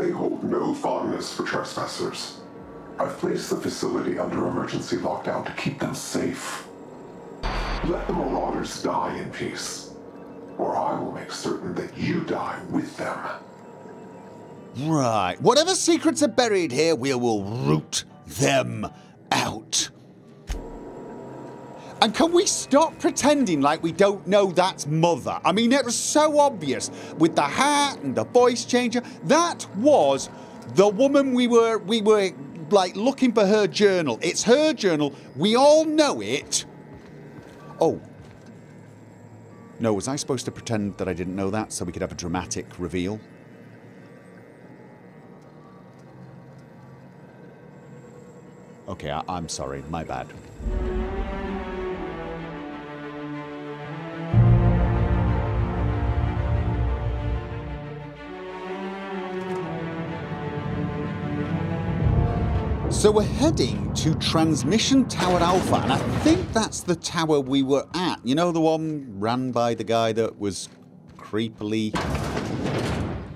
They hold no fondness for trespassers. I've placed the facility under emergency lockdown to keep them safe. Let the marauders die in peace, or I will make certain that you die with them. Right. Whatever secrets are buried here, we will root them out. And can we stop pretending like we don't know that's mother? I mean, it was so obvious with the hat and the voice changer. That was the woman we were we were like looking for her journal. It's her journal. We all know it. Oh. No, was I supposed to pretend that I didn't know that so we could have a dramatic reveal? Okay, I, am sorry. My bad. So we're heading to Transmission Tower Alpha, and I think that's the tower we were at. You know, the one ran by the guy that was creepily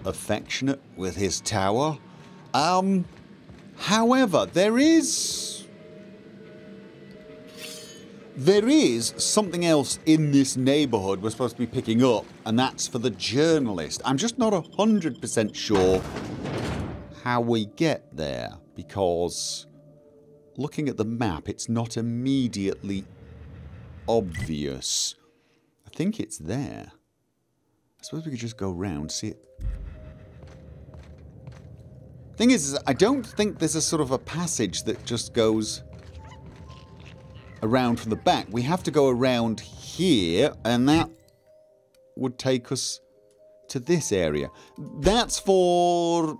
affectionate with his tower? Um, however, there is... There is something else in this neighbourhood we're supposed to be picking up, and that's for the journalist. I'm just not 100% sure how we get there because looking at the map it's not immediately obvious. I think it's there. I suppose we could just go round, see it. Thing is, is, I don't think there's a sort of a passage that just goes around from the back. We have to go around here and that would take us to this area. That's for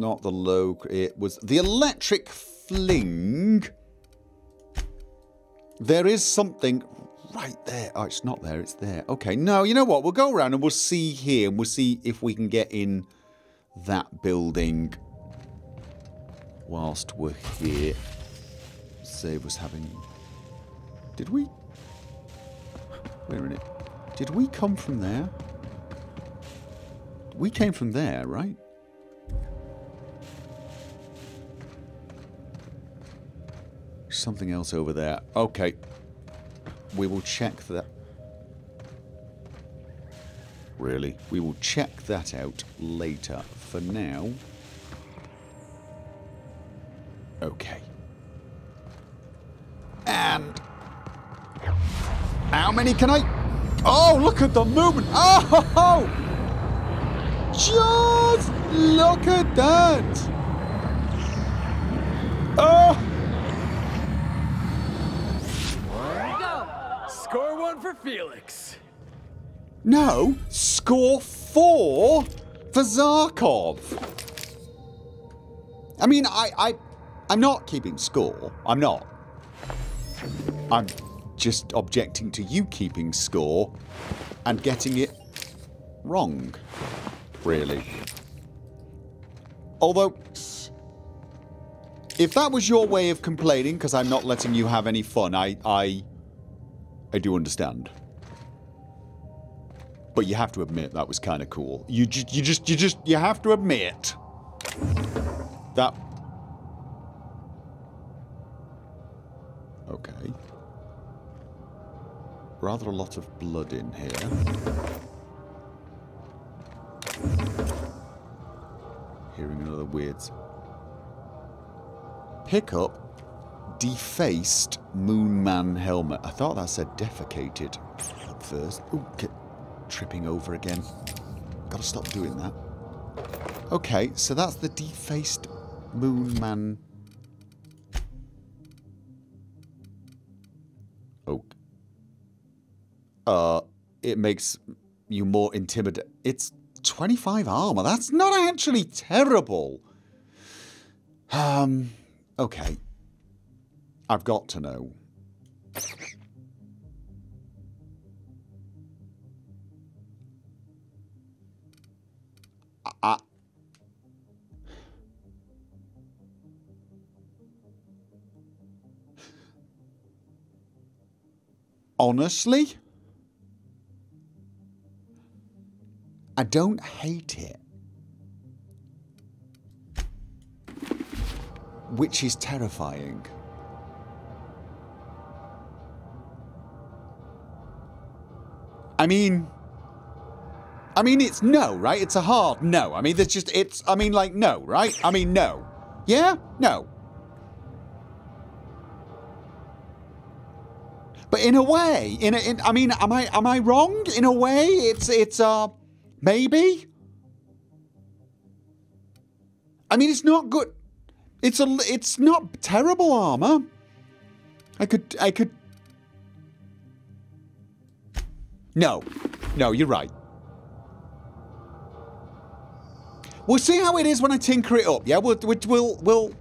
not the low. It was the electric fling. There is something right there. Oh, it's not there. It's there. Okay. No, you know what? We'll go around and we'll see here and we'll see if we can get in that building whilst we're here. Save was having... Did we... Wait in it? Did we come from there? We came from there, right? Something else over there. Okay. We will check that. Really? We will check that out later. For now... Okay. And... How many can I... Oh, look at the movement! Oh! Just look at that! Oh! Felix. No, score four for Zarkov. I mean, I, I, I'm not keeping score. I'm not. I'm just objecting to you keeping score and getting it wrong, really. Although, if that was your way of complaining because I'm not letting you have any fun, I, I I do understand. But you have to admit that was kind of cool. You just, you just, you just, you have to admit that. Okay. Rather a lot of blood in here. Hearing another weird. Pick up defaced Moonman helmet. I thought that said defecated at first. Ooh, get tripping over again. Gotta stop doing that. Okay, so that's the defaced Moonman. Oh. Uh, it makes you more intimidating. It's 25 armor. That's not actually terrible. Um, okay. I've got to know. I, honestly, I don't hate it. which is terrifying. I mean, I mean, it's no, right? It's a hard no. I mean, there's just, it's, I mean, like, no, right? I mean, no. Yeah? No. But in a way, in, a, in I mean, am I am I wrong? In a way, it's it's uh maybe. I mean, it's not good. It's a it's not terrible armor. I could I could. No, no, you're right. We'll see how it is when I tinker it up. Yeah, we'll we'll we'll.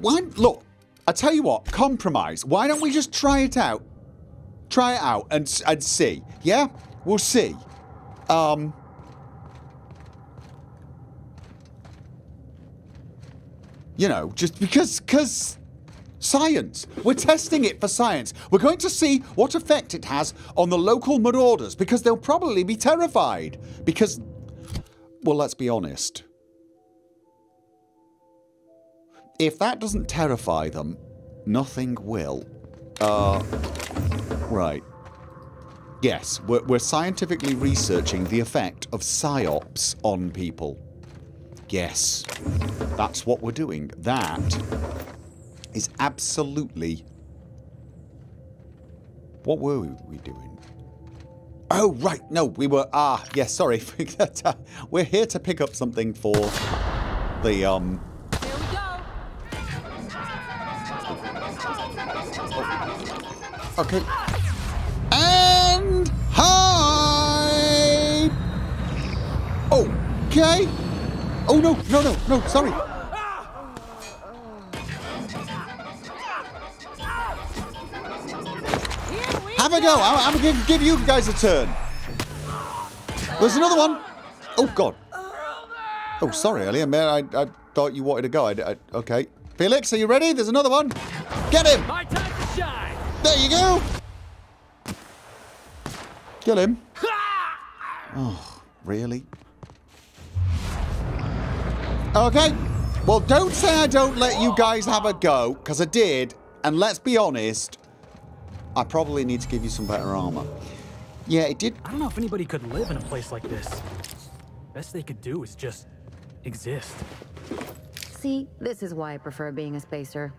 Why, look, I tell you what, compromise. Why don't we just try it out? Try it out and and see. Yeah, we'll see. Um. You know, just because because science. We're testing it for science. We're going to see what effect it has on the local marauders because they'll probably be terrified. Because, well, let's be honest. If that doesn't terrify them, nothing will. Uh, right. Yes, we're, we're scientifically researching the effect of psyops on people. Yes, that's what we're doing. That is absolutely... What were we doing? Oh, right. No, we were... Ah, yes, sorry. we're here to pick up something for the, um... Here we go. Okay. And... Hi! Okay. Oh, no, no, no, no, sorry. Here we Have a go. I'm, I'm going to give you guys a turn. There's another one. Oh, God. Oh, sorry, Ellie. I, I, I thought you wanted to go. I, I, okay. Felix, are you ready? There's another one. Get him. My time to shine! There you go. Kill him. Oh, really? Okay. Well, don't say I don't let you guys have a go, because I did. And let's be honest, I probably need to give you some better armor. Yeah, it did. I don't know if anybody could live in a place like this. Best they could do is just exist. See, this is why I prefer being a spacer.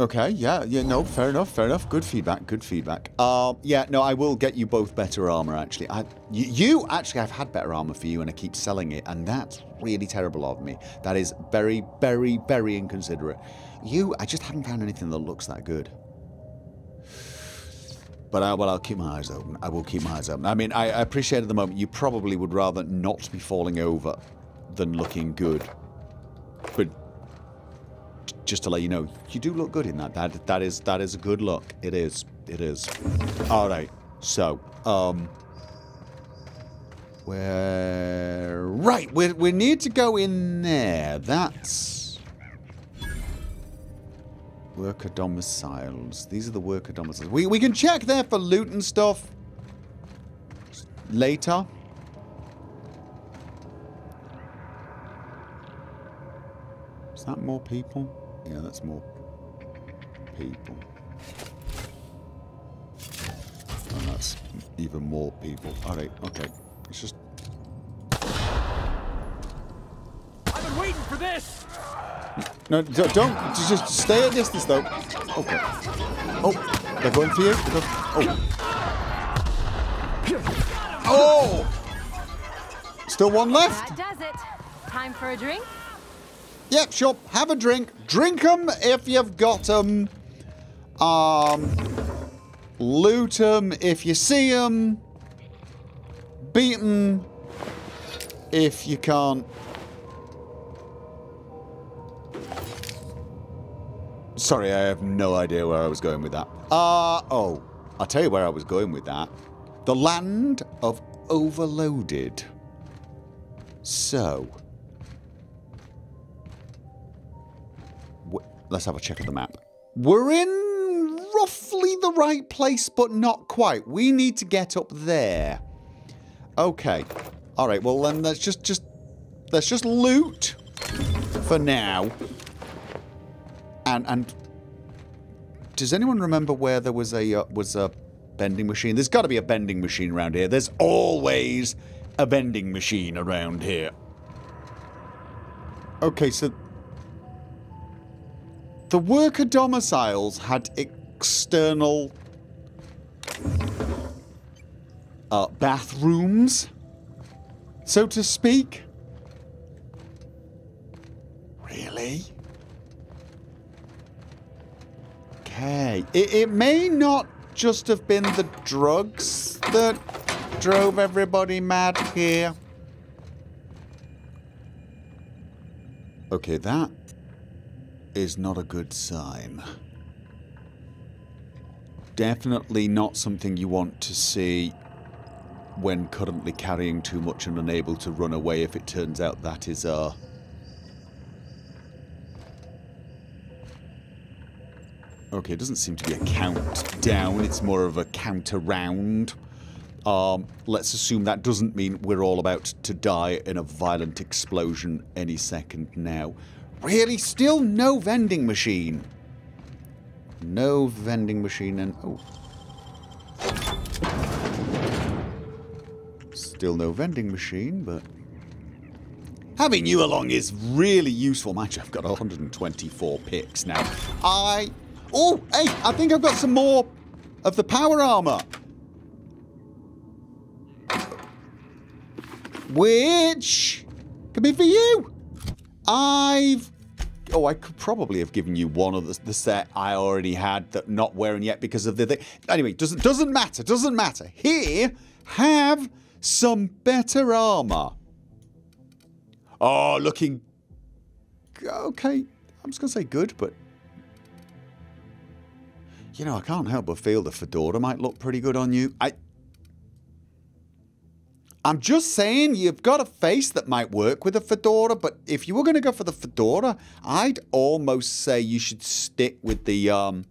Okay, yeah, yeah, no, fair enough, fair enough. Good feedback, good feedback. Uh, yeah, no, I will get you both better armor, actually. I, you, you, actually, I've had better armor for you, and I keep selling it, and that's really terrible of me. That is very, very, very inconsiderate. You, I just haven't found anything that looks that good. But I, well, I'll keep my eyes open. I will keep my eyes open. I mean, I, I appreciate at the moment you probably would rather not be falling over than looking good. But just to let you know, you do look good in that. That that is that is a good look. It is. It is. All right. So, um, where? Right. We we need to go in there. That's worker domiciles. These are the worker domiciles. We we can check there for loot and stuff later. Is that more people? Yeah, that's more people. And that's even more people. Alright, okay. It's just... I've been waiting for this! No, don't, don't just stay at distance though. Okay. Oh, they're going for you? Oh. Oh! Still one left? That does it. Time for a drink? Yep, sure. Have a drink. Drink them if you've got them. Um, loot them if you see them. Beat them if you can't. Sorry, I have no idea where I was going with that. Uh, oh, I'll tell you where I was going with that. The land of overloaded. So, Let's have a check of the map. We're in roughly the right place, but not quite. We need to get up there. Okay. All right, well then let's just just let's just loot for now. And and does anyone remember where there was a uh, was a vending machine? There's got to be a vending machine around here. There's always a vending machine around here. Okay, so the worker domiciles had external uh, bathrooms, so to speak. Really? Okay. It, it may not just have been the drugs that drove everybody mad here. Okay, that is not a good sign. Definitely not something you want to see when currently carrying too much and unable to run away if it turns out that is uh Okay, it doesn't seem to be a countdown, it's more of a count around. Um, let's assume that doesn't mean we're all about to die in a violent explosion any second now. Really? Still no vending machine? No vending machine and... Oh. Still no vending machine, but... Having you along is really useful. Match, I've got 124 picks now. I... Oh, hey, I think I've got some more of the power armor. Which could be for you. I've... Oh, I could probably have given you one of the, the set I already had that not wearing yet because of the thing. Anyway, doesn't doesn't matter. Doesn't matter. Here, have some better armor. Oh, looking... Okay, I'm just going to say good, but... You know, I can't help but feel the fedora might look pretty good on you. I... I'm just saying you've got a face that might work with a fedora, but if you were going to go for the fedora, I'd almost say you should stick with the, um...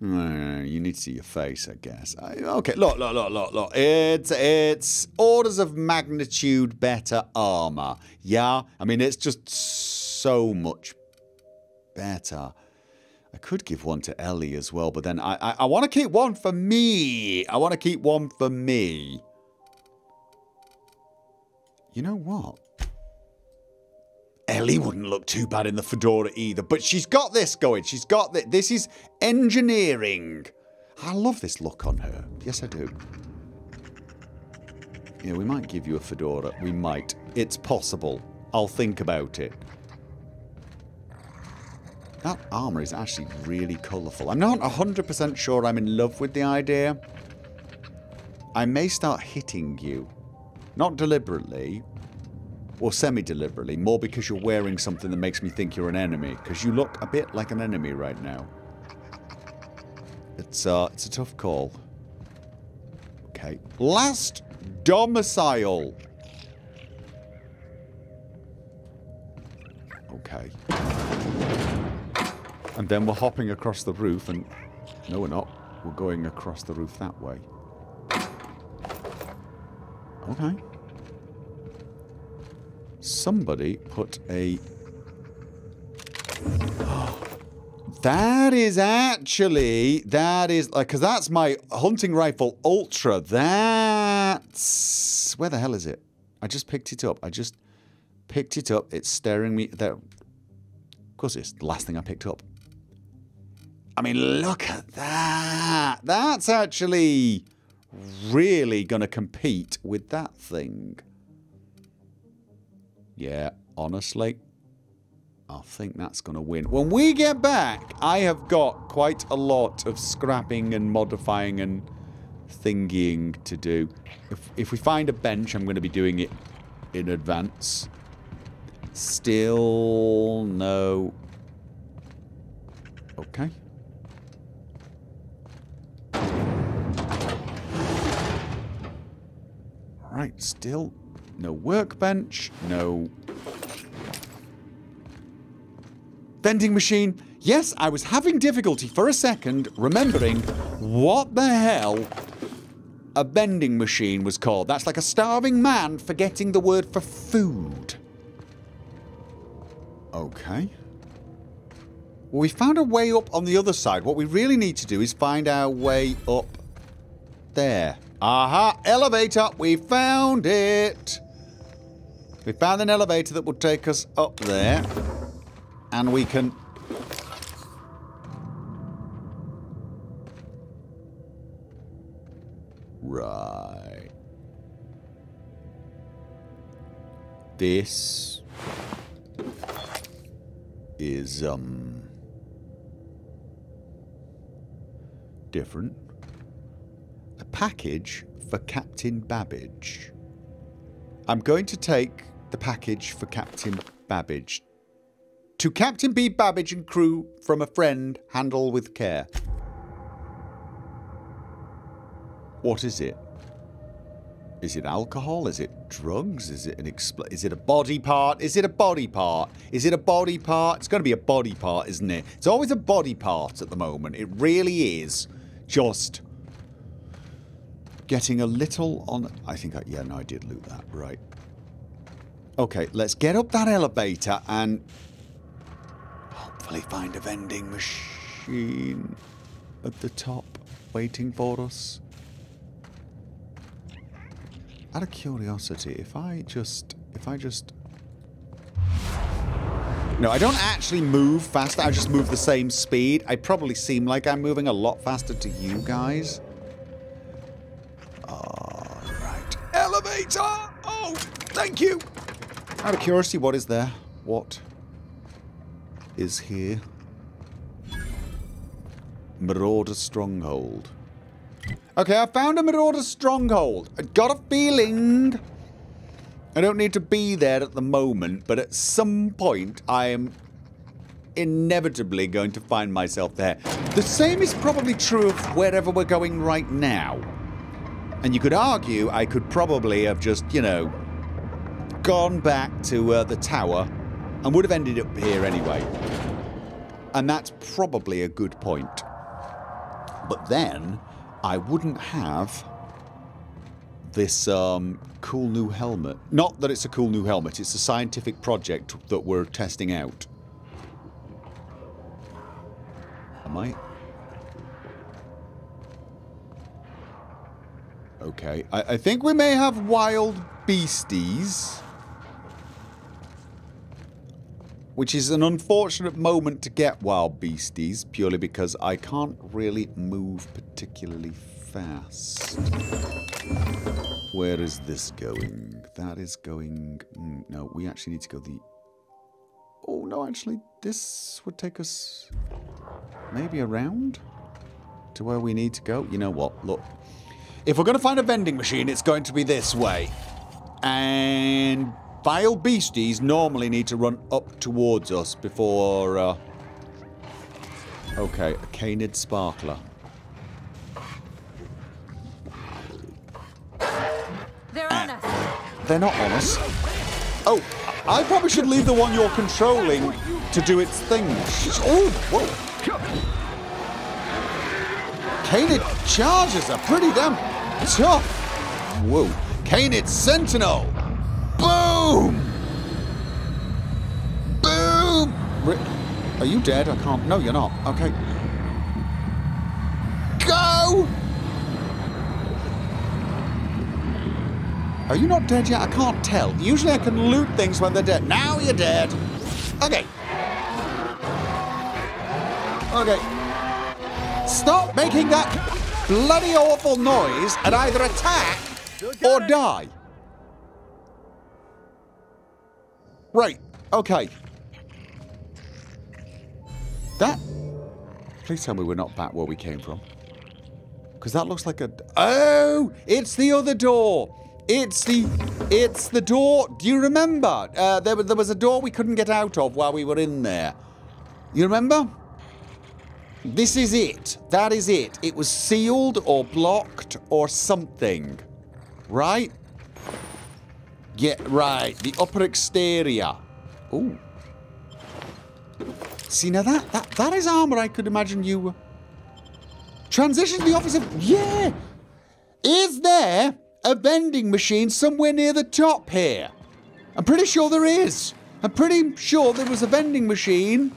You need to see your face, I guess. Okay, look, look, look, look, look. It's, it's orders of magnitude better armor. Yeah? I mean, it's just so much better. I could give one to Ellie as well, but then I, I, I want to keep one for me. I want to keep one for me. You know what? Ellie wouldn't look too bad in the fedora either, but she's got this going. She's got this. This is engineering. I love this look on her. Yes, I do. Yeah, we might give you a fedora. We might. It's possible. I'll think about it. That armour is actually really colourful. I'm not 100% sure I'm in love with the idea. I may start hitting you. Not deliberately, or semi-deliberately, more because you're wearing something that makes me think you're an enemy, because you look a bit like an enemy right now. It's, uh, it's a tough call. Okay. Last domicile. Okay. And then we're hopping across the roof and... No, we're not. We're going across the roof that way. Okay. Somebody put a... that is actually... That is... like Because that's my hunting rifle ultra. That's... Where the hell is it? I just picked it up. I just picked it up. It's staring me... There. Of course it's the last thing I picked up. I mean, look at that. That's actually really going to compete with that thing. Yeah, honestly, I think that's going to win. When we get back, I have got quite a lot of scrapping and modifying and thingying to do. If, if we find a bench, I'm going to be doing it in advance. Still no... Okay. Right, still no workbench, no vending machine. Yes, I was having difficulty for a second remembering what the hell a vending machine was called. That's like a starving man forgetting the word for food. Okay. Well, we found a way up on the other side. What we really need to do is find our way up there. Aha! Elevator! We found it! We found an elevator that will take us up there. And we can... Right. This is, um... Different. Package for Captain Babbage. I'm going to take the package for Captain Babbage. To Captain B. Babbage and crew from a friend, handle with care. What is it? Is it alcohol? Is it drugs? Is it an expl- Is it a body part? Is it a body part? Is it a body part? It's going to be a body part, isn't it? It's always a body part at the moment. It really is. Just getting a little on. I think I. Yeah, no, I did loot that. Right. Okay, let's get up that elevator and hopefully find a vending machine at the top waiting for us. Out of curiosity, if I just... If I just... No, I don't actually move faster. I just move the same speed. I probably seem like I'm moving a lot faster to you guys. Oh, thank you! Out of curiosity, what is there? What is here? Marauder Stronghold. Okay, I found a Marauder Stronghold. I got a feeling... I don't need to be there at the moment, but at some point I am inevitably going to find myself there. The same is probably true of wherever we're going right now. And you could argue I could probably have just, you know, gone back to uh, the tower and would have ended up here anyway. And that's probably a good point. But then I wouldn't have this um, cool new helmet. Not that it's a cool new helmet, it's a scientific project that we're testing out. Am I? Okay, I, I think we may have wild beasties. Which is an unfortunate moment to get wild beasties, purely because I can't really move particularly fast. Where is this going? That is going... Mm, no, we actually need to go the... Oh, no, actually, this would take us maybe around to where we need to go. You know what? Look, if we're going to find a vending machine, it's going to be this way. And vile beasties normally need to run up towards us before... Uh... Okay, a canid sparkler. They're on us. They're not on us. Oh, I probably should leave the one you're controlling to do its thing. Oh, whoa. Canid charges are pretty damn tough. Whoa. Canid Sentinel. Boom! Boom! Are you dead? I can't. No, you're not. Okay. Go! Are you not dead yet? I can't tell. Usually I can loot things when they're dead. Now you're dead. Okay. Okay. Stop making that bloody awful noise and either attack or die. Right. Okay. That... Please tell me we're not back where we came from. Because that looks like a... Oh! It's the other door! It's the... It's the door... Do you remember? Uh, there, there was a door we couldn't get out of while we were in there. You remember? This is it. That is it. It was sealed or blocked or something. Right? Yeah, right. The upper exterior. Ooh. See, now that, that, that is armor I could imagine you... Transition to the office of... Yeah! Is there a vending machine somewhere near the top here? I'm pretty sure there is. I'm pretty sure there was a vending machine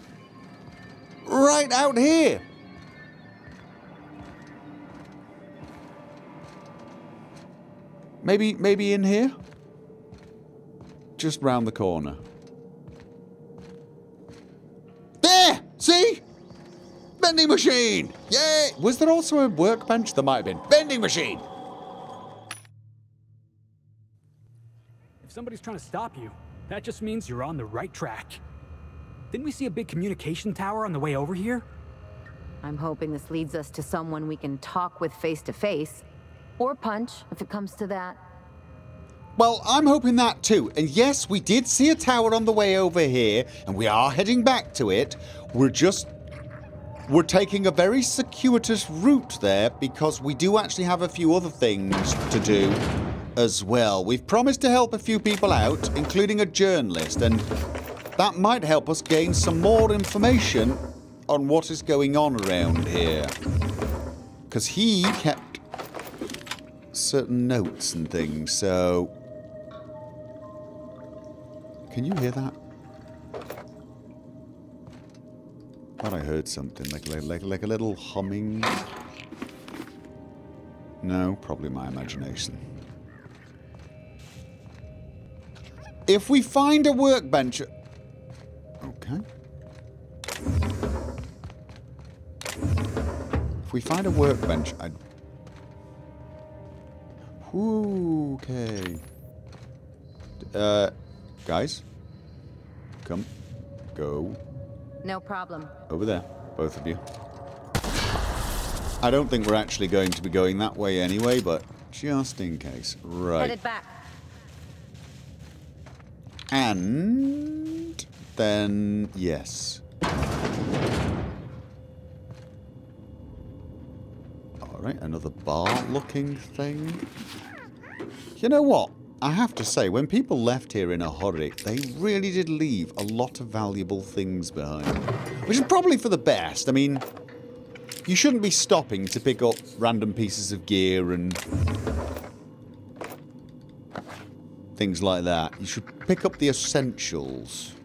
right out here. Maybe, maybe in here? Just round the corner. There! See? Vending machine! Yay! Was there also a workbench? There might have been. Vending machine! If somebody's trying to stop you, that just means you're on the right track. Didn't we see a big communication tower on the way over here? I'm hoping this leads us to someone we can talk with face to face. Or punch, if it comes to that. Well, I'm hoping that too. And yes, we did see a tower on the way over here, and we are heading back to it. We're just. We're taking a very circuitous route there because we do actually have a few other things to do as well. We've promised to help a few people out, including a journalist, and that might help us gain some more information on what is going on around here. Because he kept certain notes and things, so... Can you hear that? Thought I heard something, like, like, like, like a little humming. No, probably my imagination. If we find a workbench... Okay. If we find a workbench, I'd... Okay. Uh, guys? Come. Go. No problem. Over there. Both of you. I don't think we're actually going to be going that way anyway, but just in case. Right. Headed back. And then, yes. Alright, another bar looking thing. You know what? I have to say, when people left here in a hurry, they really did leave a lot of valuable things behind. Which is probably for the best. I mean, you shouldn't be stopping to pick up random pieces of gear and things like that. You should pick up the essentials.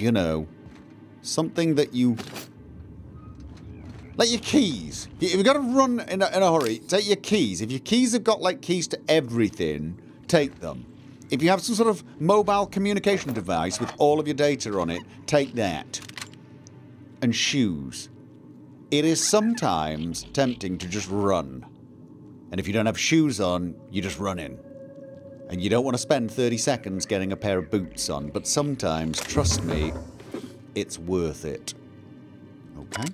You know, something that you... Like your keys. If you've got to run in a, in a hurry, take your keys. If your keys have got like keys to everything, take them. If you have some sort of mobile communication device with all of your data on it, take that. And shoes. It is sometimes tempting to just run. And if you don't have shoes on, you just run in. And you don't want to spend 30 seconds getting a pair of boots on, but sometimes, trust me, it's worth it. Okay?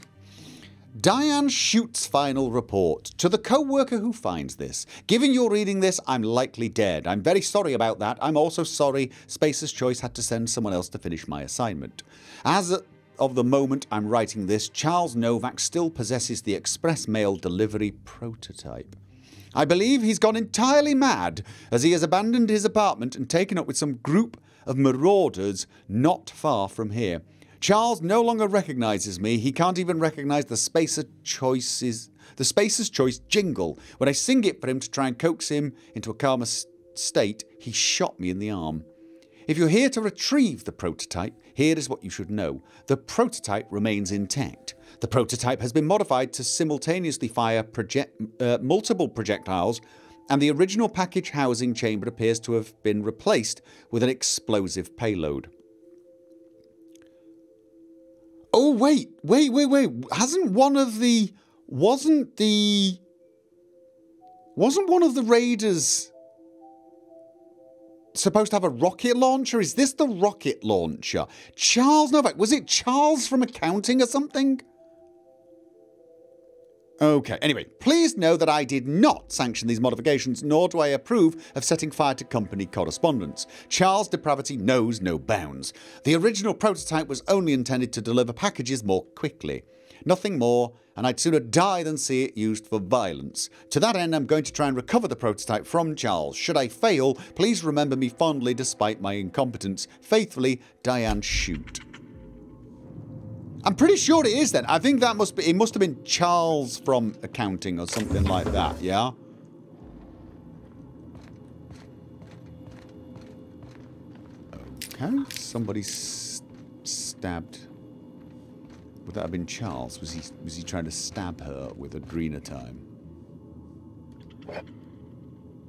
Diane shoots final report. To the co-worker who finds this. Given you're reading this, I'm likely dead. I'm very sorry about that. I'm also sorry Spacer's Choice had to send someone else to finish my assignment. As of the moment I'm writing this, Charles Novak still possesses the express mail delivery prototype. I believe he's gone entirely mad as he has abandoned his apartment and taken up with some group of marauders not far from here. Charles no longer recognizes me. He can't even recognize the Spacer Choices, the Spacer's Choice jingle. When I sing it for him to try and coax him into a calmer state, he shot me in the arm. If you're here to retrieve the prototype, here is what you should know. The prototype remains intact. The prototype has been modified to simultaneously fire project, uh, multiple projectiles, and the original package housing chamber appears to have been replaced with an explosive payload. Oh, wait, wait, wait, wait. Hasn't one of the. Wasn't the. Wasn't one of the raiders supposed to have a rocket launcher? Is this the rocket launcher? Charles Novak. Was it Charles from accounting or something? Okay, anyway, please know that I did not sanction these modifications, nor do I approve of setting fire to company correspondence. Charles' depravity knows no bounds. The original prototype was only intended to deliver packages more quickly. Nothing more, and I'd sooner die than see it used for violence. To that end, I'm going to try and recover the prototype from Charles. Should I fail, please remember me fondly despite my incompetence. Faithfully, Diane Shoot. I'm pretty sure it is then. I think that must be, it must have been Charles from accounting or something like that, yeah? Okay, somebody stabbed. Would that have been Charles? Was he was he trying to stab her with adrenatime?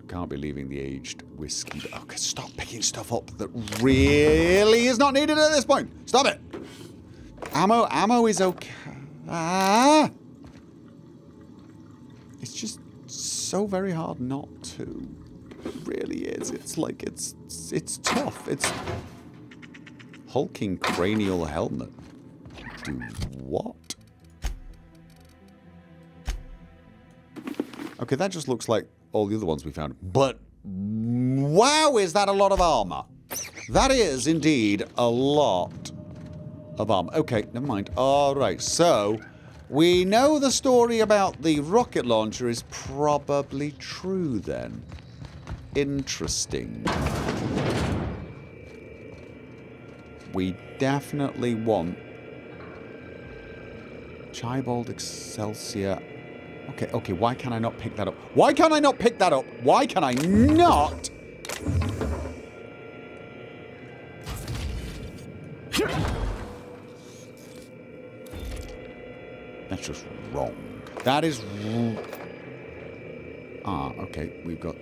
Can't be leaving the aged whiskey. Okay, stop picking stuff up that really is not needed at this point. Stop it. Ammo, ammo is okay. Ah! It's just so very hard not to. It really is. It's like, it's, it's, tough. It's... Hulking cranial helmet. Do what? Okay, that just looks like all the other ones we found. But, wow, is that a lot of armor. That is indeed a lot of armor. Okay, never mind. All right, so we know the story about the rocket launcher is probably true then. Interesting. We definitely want Chibold Excelsior. Okay, okay, why can I not pick that up? Why can I not pick that up? Why can I not? That's just wrong. That is Ah, okay. We've got...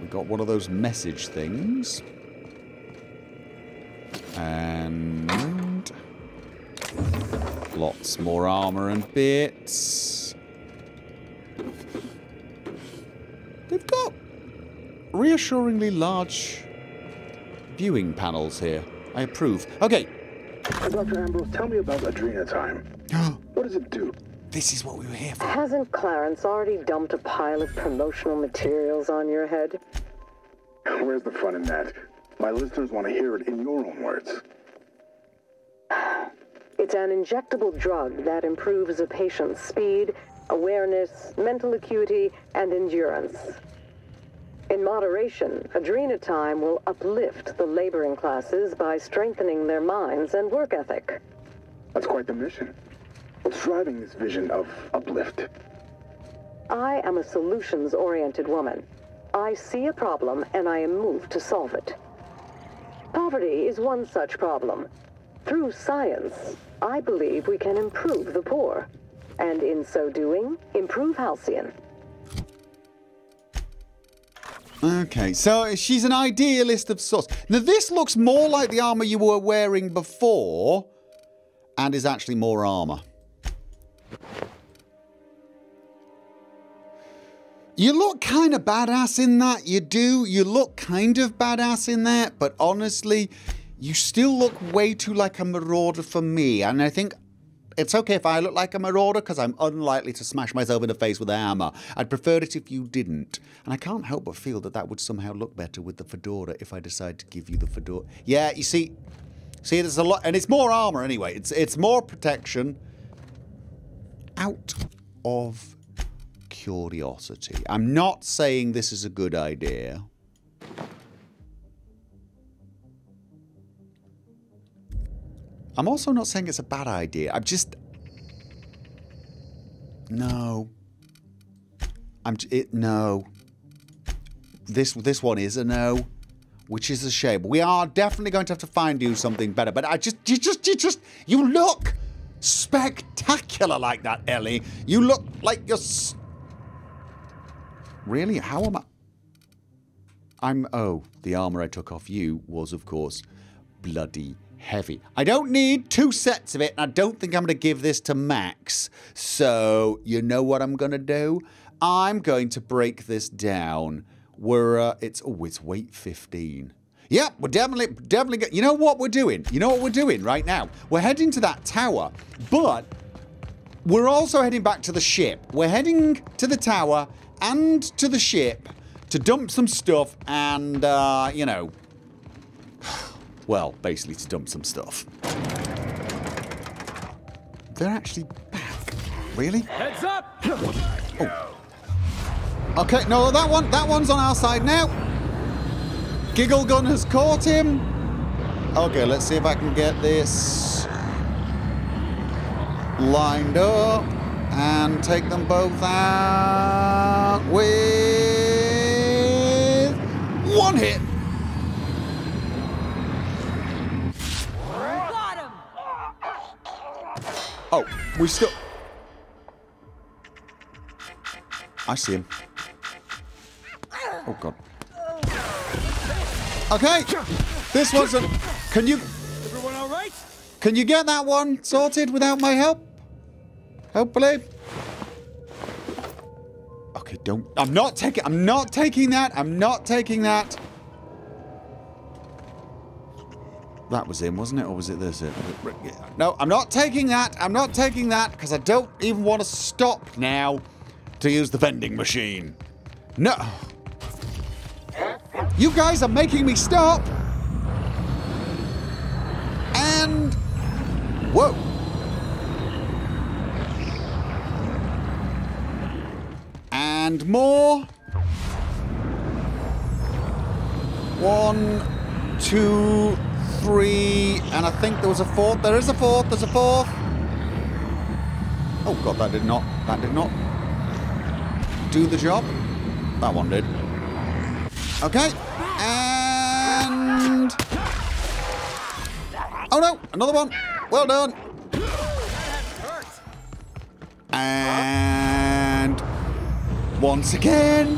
We've got one of those message things. And... Lots more armor and bits. They've got reassuringly large viewing panels here. I approve. Okay, Dr. Ambrose, tell me about Adrenatime. what does it do? This is what we were here for. Hasn't Clarence already dumped a pile of promotional materials on your head? Where's the fun in that? My listeners want to hear it in your own words. It's an injectable drug that improves a patient's speed, awareness, mental acuity, and endurance. In moderation, Adrenatime will uplift the laboring classes by strengthening their minds and work ethic. That's quite the mission. What's driving this vision of uplift? I am a solutions-oriented woman. I see a problem and I am moved to solve it. Poverty is one such problem. Through science, I believe we can improve the poor. And in so doing, improve Halcyon. Okay, so she's an idealist of sorts. Now, this looks more like the armor you were wearing before, and is actually more armor. You look kind of badass in that. You do. You look kind of badass in that, but honestly, you still look way too like a marauder for me. And I think it's okay if I look like a marauder because I'm unlikely to smash myself in the face with a hammer. I'd prefer it if you didn't. And I can't help but feel that that would somehow look better with the fedora if I decide to give you the fedora. Yeah, you see, see, there's a lot, and it's more armor anyway. It's it's more protection. Out of curiosity, I'm not saying this is a good idea. I'm also not saying it's a bad idea. I'm just... No. I'm... It, no. This, this one is a no. Which is a shame. We are definitely going to have to find you something better. But I just... You just... You just... You look spectacular like that, Ellie. You look like you're... Really? How am I... I'm... Oh, the armor I took off you was, of course, bloody heavy. I don't need two sets of it, and I don't think I'm going to give this to Max. So, you know what I'm going to do? I'm going to break this down. We're, uh, it's, oh, it's weight 15. Yep, we're definitely, definitely, you know what we're doing? You know what we're doing right now? We're heading to that tower, but we're also heading back to the ship. We're heading to the tower and to the ship to dump some stuff and, uh, you know, well, basically to dump some stuff. They're actually back. Really? Heads up! Oh. Okay, no, that one, that one's on our side now. Giggle Gun has caught him. Okay, let's see if I can get this lined up and take them both out with one hit. Oh, we still. I see him. Oh god. Okay, this wasn't. Can you Everyone all right? can you get that one sorted without my help? Hopefully. Okay, don't. I'm not taking. I'm not taking that. I'm not taking that. That was him, wasn't it? Or was it this? No, I'm not taking that. I'm not taking that because I don't even want to stop now to use the vending machine. No. You guys are making me stop. And. Whoa. And more. One, two, three, and I think there was a fourth. There is a fourth. There's a fourth. Oh god, that did not. That did not do the job. That one did. Okay. And. Oh no! Another one! Well done! And. Once again.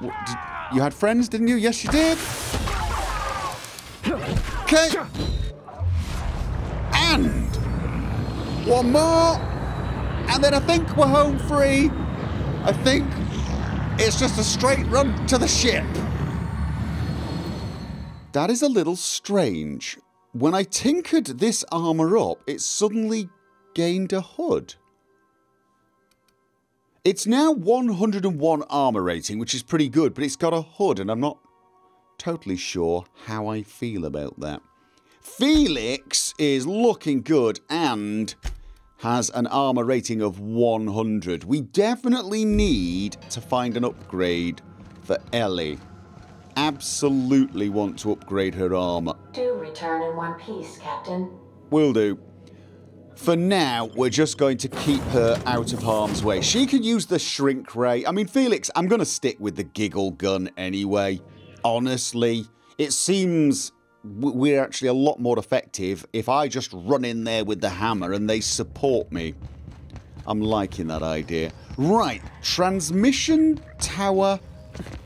What, did, you had friends, didn't you? Yes, you did. Okay. And. One more. And then I think we're home free. I think it's just a straight run to the ship. That is a little strange. When I tinkered this armour up, it suddenly gained a hood. It's now 101 armour rating, which is pretty good, but it's got a hood, and I'm not totally sure how I feel about that. Felix is looking good and has an armour rating of 100. We definitely need to find an upgrade for Ellie. Absolutely want to upgrade her armour. Do return in one piece, Captain. Will do. For now, we're just going to keep her out of harm's way. She can use the shrink ray. I mean, Felix, I'm going to stick with the giggle gun anyway. Honestly, it seems we're actually a lot more effective if I just run in there with the hammer and they support me. I'm liking that idea. Right, transmission tower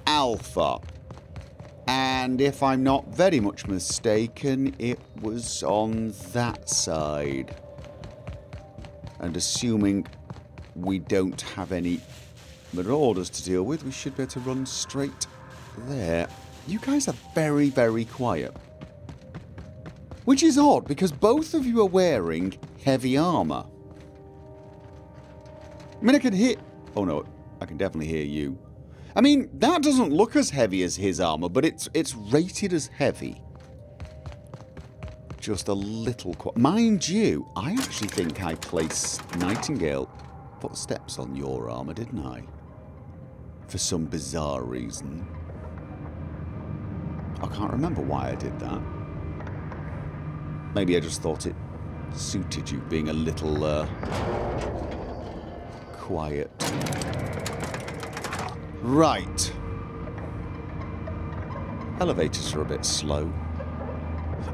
alpha. And if I'm not very much mistaken, it was on that side. And assuming we don't have any marauders to deal with, we should be able to run straight there. You guys are very, very quiet. Which is odd, because both of you are wearing heavy armour. I mean, I can hear... Oh no, I can definitely hear you. I mean, that doesn't look as heavy as his armour, but it's it's rated as heavy. Just a little... Mind you, I actually think I placed Nightingale footsteps on your armour, didn't I? For some bizarre reason. I can't remember why I did that. Maybe I just thought it suited you being a little, uh, quiet. Right. Elevators are a bit slow.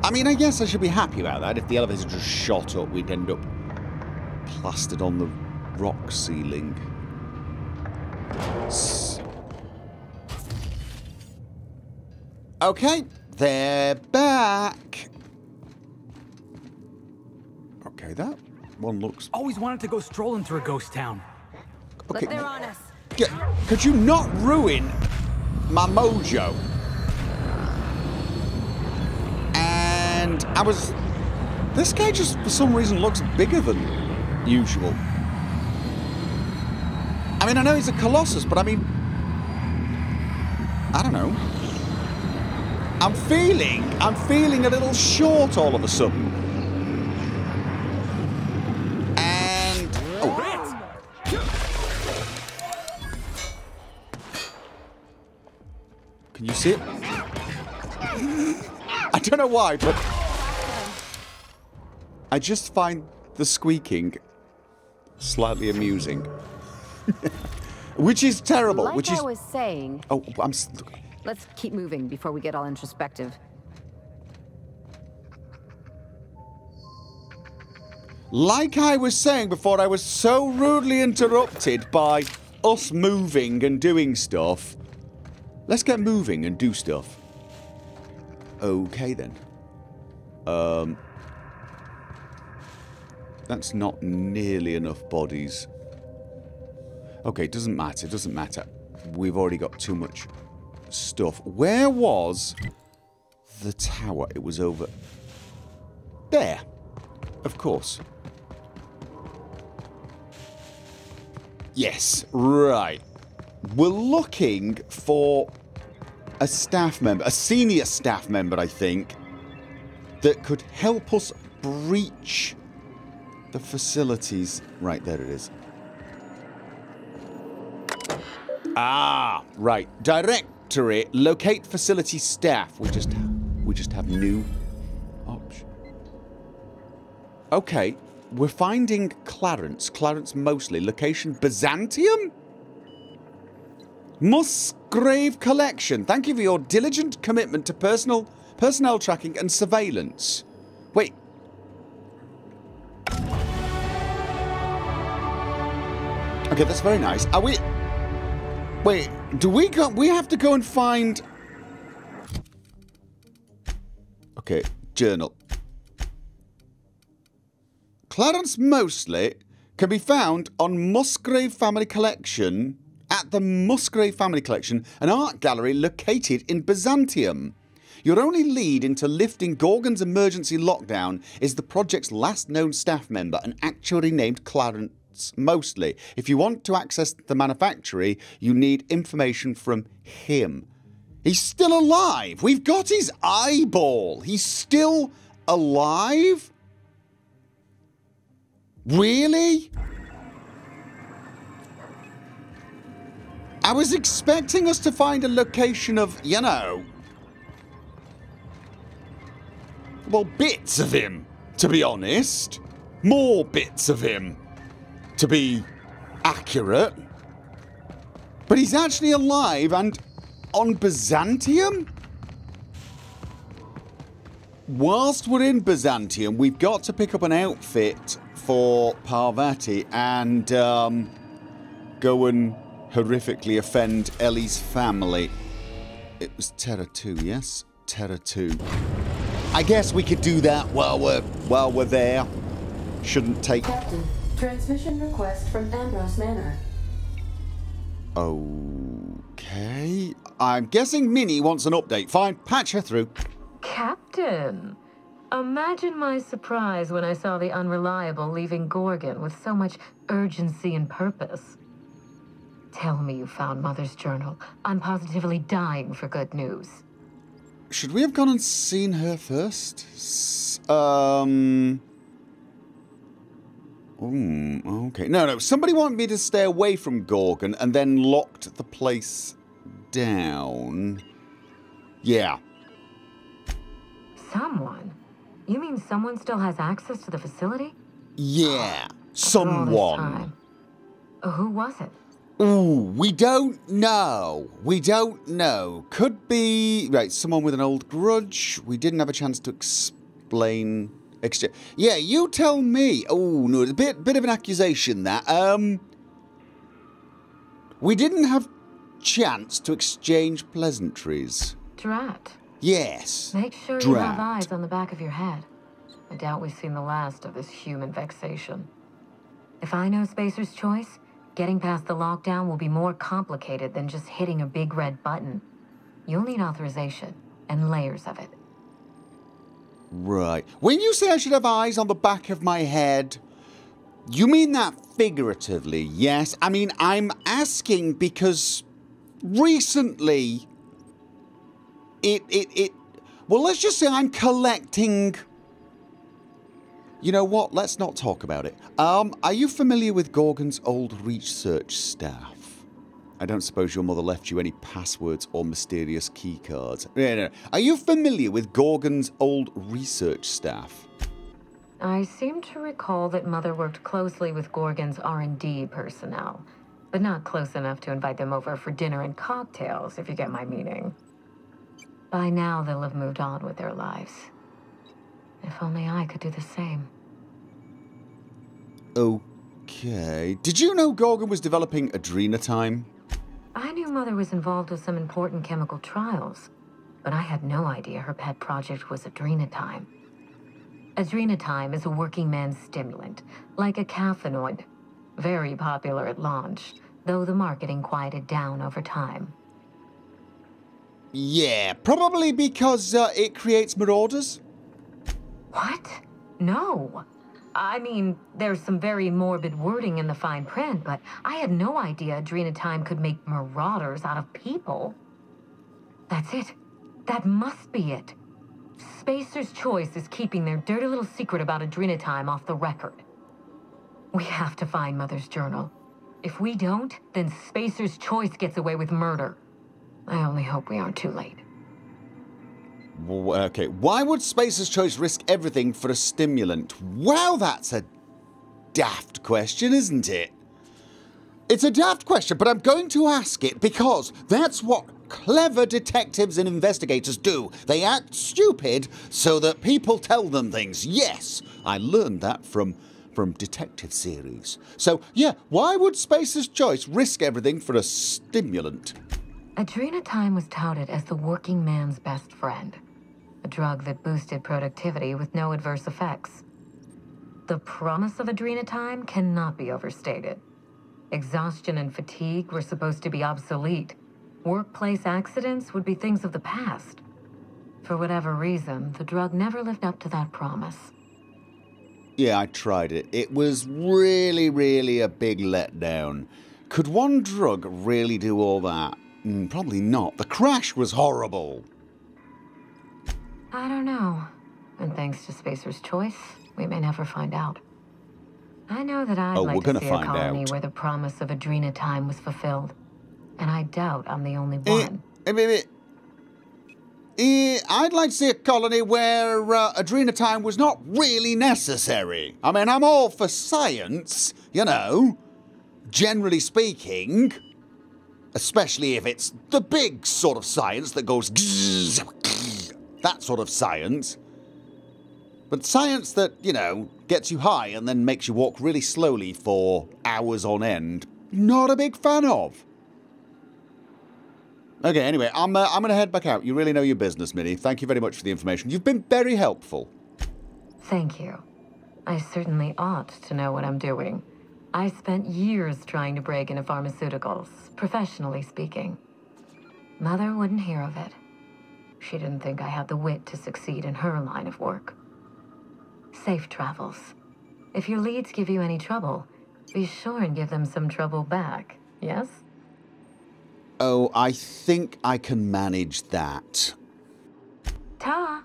I mean, I guess I should be happy about that. If the elevator just shot up, we'd end up plastered on the rock ceiling. S okay, they're back. Okay, that one looks... Always wanted to go strolling through a ghost town. Okay. But they're on us. Get, could you not ruin my mojo? I was. This guy just, for some reason, looks bigger than usual. I mean, I know he's a Colossus, but I mean. I don't know. I'm feeling. I'm feeling a little short all of a sudden. And. Oh. Can you see it? I don't know why, but I just find the squeaking slightly amusing. which is terrible. Like which I is was saying, oh, I'm. let's keep moving before we get all introspective. Like I was saying before, I was so rudely interrupted by us moving and doing stuff. Let's get moving and do stuff. Okay then. Um. That's not nearly enough bodies. Okay, it doesn't matter, It doesn't matter. We've already got too much stuff. Where was the tower? It was over there. Of course. Yes, right. We're looking for a staff member, a senior staff member, I think, that could help us breach the facilities. Right, there it is. Ah, right. Directory, locate facility staff. We just, we just have new option. Okay, we're finding Clarence. Clarence mostly. Location Byzantium? Musgrave Collection. Thank you for your diligent commitment to personal personnel tracking and surveillance. Wait. Okay, that's very nice. Are we... Wait, do we go... We have to go and find... Okay, journal. Clarence Mosley can be found on Musgrave Family Collection at the Musgrave Family Collection, an art gallery located in Byzantium. Your only lead into lifting Gorgon's emergency lockdown is the project's last known staff member, an actuary named Clarence Mosley. If you want to access the manufactory, you need information from him. He's still alive! We've got his eyeball! He's still alive? Really? I was expecting us to find a location of, you know. Well, bits of him, to be honest. More bits of him, to be accurate. But he's actually alive and on Byzantium? Whilst we're in Byzantium, we've got to pick up an outfit for Parvati and um, go and horrifically offend Ellie's family. It was Terra 2, yes? Terra 2. I guess we could do that while we're while we're there. Shouldn't take Captain, transmission request from Ambrose Manor. Okay. I'm guessing Minnie wants an update. Fine, patch her through. Captain! Imagine my surprise when I saw the Unreliable leaving Gorgon with so much urgency and purpose. Tell me you found Mother's journal. I'm positively dying for good news. Should we have gone and seen her first? S- um. Hmm, okay. No, no. Somebody wanted me to stay away from Gorgon and then locked the place down. Yeah. Someone? You mean someone still has access to the facility? Yeah. After all this Someone. Who was it? Ooh, we don't know. We don't know. Could be right. Someone with an old grudge. We didn't have a chance to explain. Exchange. Yeah, you tell me. Oh no, a bit bit of an accusation that. Um, we didn't have chance to exchange pleasantries. Drat. Yes. Make sure you have eyes on the back of your head. I doubt we've seen the last of this human vexation. If I know Spacer's choice, getting past the lockdown will be more complicated than just hitting a big red button. You'll need authorization and layers of it. Right. When you say I should have eyes on the back of my head, you mean that figuratively, yes? I mean, I'm asking because recently it it it well, let's just say I'm collecting You know what? Let's not talk about it. Um, are you familiar with Gorgon's old research staff? I don't suppose your mother left you any passwords or mysterious keycards. No, no. Are you familiar with Gorgon's old research staff? I seem to recall that Mother worked closely with Gorgon's R&D personnel, but not close enough to invite them over for dinner and cocktails, if you get my meaning. By now, they'll have moved on with their lives. If only I could do the same. Okay. Did you know Gorgon was developing Adrenatime? I knew Mother was involved with some important chemical trials, but I had no idea her pet project was Adrenatime. Adrenatime is a working man's stimulant, like a caffeinoid. Very popular at launch, though the marketing quieted down over time. Yeah, probably because uh, it creates marauders. What? No. I mean, there's some very morbid wording in the fine print, but I had no idea Adrena Time could make marauders out of people. That's it. That must be it. Spacer's Choice is keeping their dirty little secret about Adrena Time off the record. We have to find Mother's journal. If we don't, then Spacer's Choice gets away with murder. I only hope we aren't too late. Okay, why would Spacer's Choice risk everything for a stimulant? Well, that's a daft question, isn't it? It's a daft question, but I'm going to ask it because that's what clever detectives and investigators do. They act stupid so that people tell them things. Yes, I learned that from from detective series. So, yeah, why would Spacer's Choice risk everything for a stimulant? Adrena Time was touted as the working man's best friend, a drug that boosted productivity with no adverse effects. The promise of Adrenatime cannot be overstated. Exhaustion and fatigue were supposed to be obsolete. Workplace accidents would be things of the past. For whatever reason, the drug never lived up to that promise. Yeah, I tried it. It was really, really a big letdown. Could one drug really do all that? Mm, probably not. The crash was horrible. I don't know. And thanks to Spacer's Choice, we may never find out. I know that I'd Oh, like to see a colony out. where the promise of Adrena time was fulfilled. And I doubt I'm the only Eh, one. eh, eh, eh, I'd like to see a colony where uh, Adrenatime was not really necessary. I mean, I'm all for science, you know, generally speaking. Especially if it's the big sort of science that goes that sort of science. But science that, you know, gets you high and then makes you walk really slowly for hours on end, not a big fan of. Okay, anyway, I'm, uh, I'm going to head back out. You really know your business, Minnie. Thank you very much for the information. You've been very helpful. Thank you. I certainly ought to know what I'm doing. I spent years trying to break into pharmaceuticals, professionally speaking. Mother wouldn't hear of it. She didn't think I had the wit to succeed in her line of work. Safe travels. If your leads give you any trouble, be sure and give them some trouble back, yes? Oh, I think I can manage that. Ta!